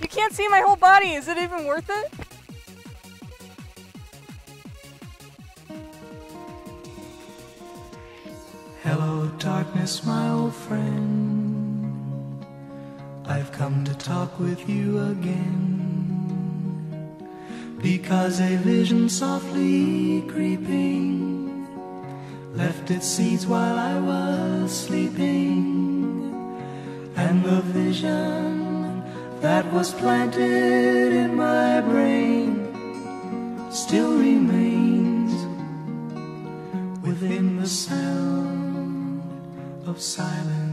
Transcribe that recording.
You can't see my whole body. Is it even worth it? Hello, darkness, my old friend. I've come to talk with you again. Because a vision softly creeping left its seeds while I was sleeping. And the vision that was planted in my brain still remains within the sound of silence.